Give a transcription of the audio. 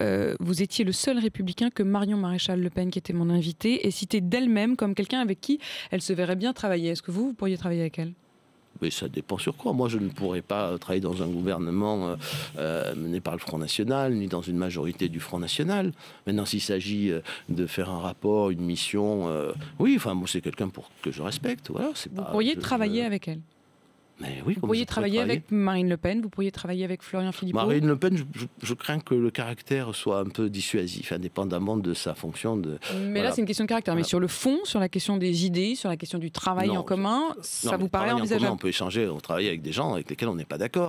euh, vous étiez le seul républicain que Marion Maréchal Le Pen, qui était mon invitée, ait cité d'elle-même comme quelqu'un avec qui elle se verrait bien travailler. Est-ce que vous, vous pourriez travailler avec elle? Mais ça dépend sur quoi. Moi, je ne pourrais pas travailler dans un gouvernement euh, euh, mené par le Front National, ni dans une majorité du Front National. Maintenant, s'il s'agit de faire un rapport, une mission, oui, enfin, moi, c'est quelqu'un pour que je respecte. Voilà, Vous pourriez travailler avec elle? Mais oui, vous pourriez travailler, avec Marine Le Pen, vous pourriez travailler avec Florian Philippot? Marine Le Pen, je, crains que le caractère soit un peu dissuasif, indépendamment de sa fonction de. Mais là, c'est une question de caractère. Mais sur le fond, sur la question des idées, sur la question du travail en commun, ça vous paraît envisageable? On peut échanger, on travaille avec des gens avec lesquels on n'est pas d'accord.